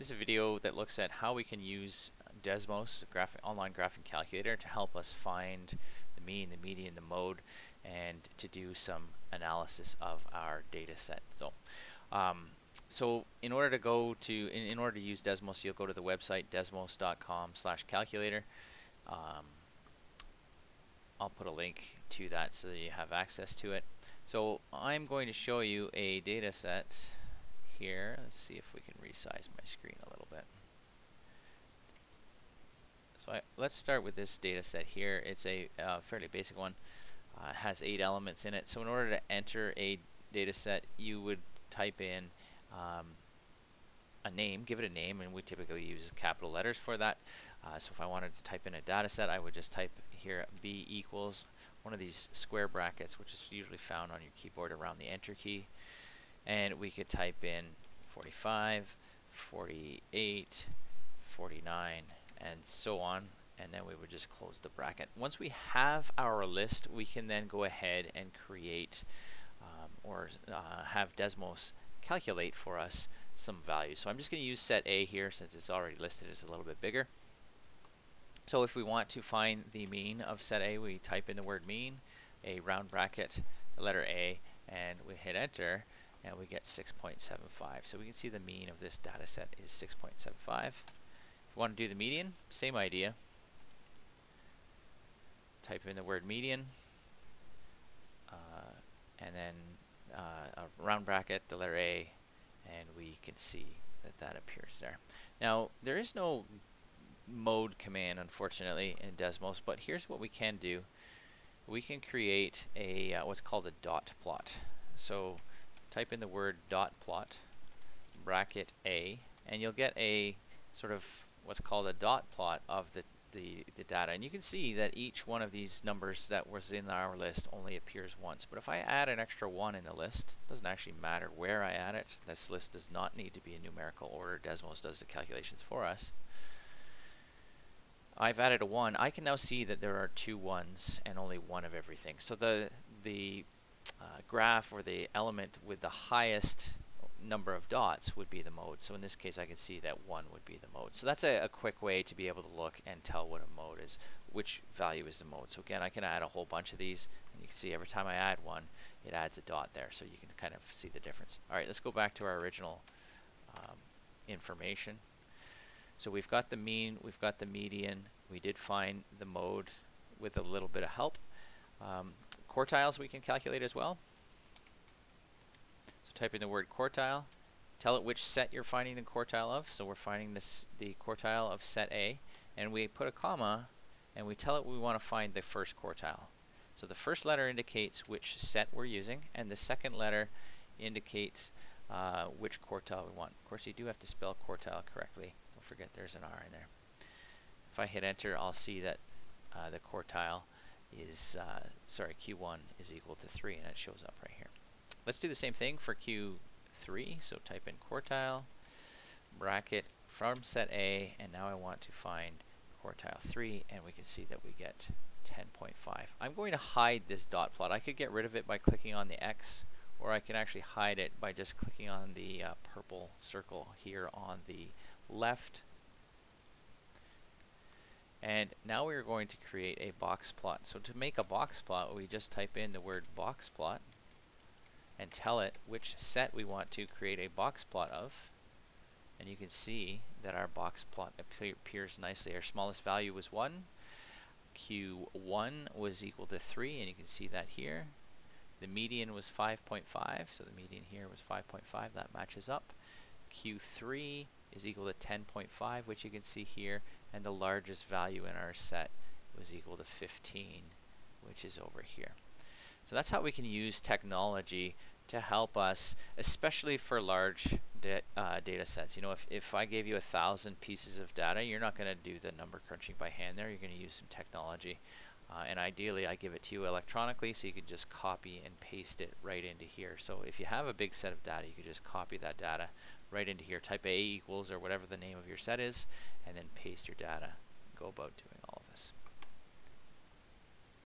This is a video that looks at how we can use Desmos, online graphing calculator, to help us find the mean, the median, the mode, and to do some analysis of our data set. So, um, so in order to go to, in, in, order to use Desmos, you'll go to the website desmos.com slash calculator. Um, I'll put a link to that so that you have access to it. So I'm going to show you a data set here. Let's see if we can resize my screen a little bit. So I, let's start with this data set here. It's a uh, fairly basic one. Uh, has eight elements in it. So in order to enter a data set, you would type in um, a name, give it a name, and we typically use capital letters for that. Uh, so if I wanted to type in a data set, I would just type here b equals one of these square brackets, which is usually found on your keyboard around the enter key. And we could type in 45, 48, 49, and so on. And then we would just close the bracket. Once we have our list, we can then go ahead and create um, or uh, have Desmos calculate for us some values. So I'm just going to use set A here since it's already listed as a little bit bigger. So if we want to find the mean of set A, we type in the word mean, a round bracket, the letter A, and we hit enter, and we get 6.75. So we can see the mean of this data set is 6.75. If we want to do the median, same idea. Type in the word median, uh, and then uh, a round bracket, the letter A, and we can see that that appears there. Now, there is no mode command, unfortunately, in Desmos, but here's what we can do. We can create a uh, what's called a dot plot. So type in the word dot plot, bracket A, and you'll get a sort of what's called a dot plot of the, the, the data. And you can see that each one of these numbers that was in our list only appears once. But if I add an extra one in the list, it doesn't actually matter where I add it. This list does not need to be in numerical order. Desmos does the calculations for us. I've added a 1, I can now see that there are two ones and only one of everything. So the, the uh, graph or the element with the highest number of dots would be the mode. So in this case I can see that 1 would be the mode. So that's a, a quick way to be able to look and tell what a mode is, which value is the mode. So again I can add a whole bunch of these and you can see every time I add one it adds a dot there so you can kind of see the difference. Alright let's go back to our original um, information. So we've got the mean, we've got the median, we did find the mode with a little bit of help. Um, quartiles we can calculate as well. So type in the word quartile, tell it which set you're finding the quartile of. So we're finding this the quartile of set A, and we put a comma, and we tell it we want to find the first quartile. So the first letter indicates which set we're using, and the second letter indicates uh, which quartile we want. Of course, you do have to spell quartile correctly Don't forget there's an R in there. If I hit enter, I'll see that uh, the quartile is, uh, sorry, Q1 is equal to 3, and it shows up right here. Let's do the same thing for Q3. So type in quartile, bracket from set A, and now I want to find quartile 3, and we can see that we get 10.5. I'm going to hide this dot plot. I could get rid of it by clicking on the X, or I can actually hide it by just clicking on the uh, purple circle here on the left. And now we're going to create a box plot. So to make a box plot, we just type in the word box plot and tell it which set we want to create a box plot of. And you can see that our box plot appears nicely. Our smallest value was 1. Q1 was equal to 3, and you can see that here. The median was 5.5, so the median here was 5.5. That matches up. Q3 is equal to 10.5, which you can see here, and the largest value in our set was equal to 15, which is over here. So that's how we can use technology to help us, especially for large da uh, data sets. You know, if, if I gave you a thousand pieces of data, you're not going to do the number crunching by hand there. You're going to use some technology. Uh, and ideally, I give it to you electronically so you can just copy and paste it right into here. So if you have a big set of data, you could just copy that data right into here. Type A equals or whatever the name of your set is, and then paste your data. Go about doing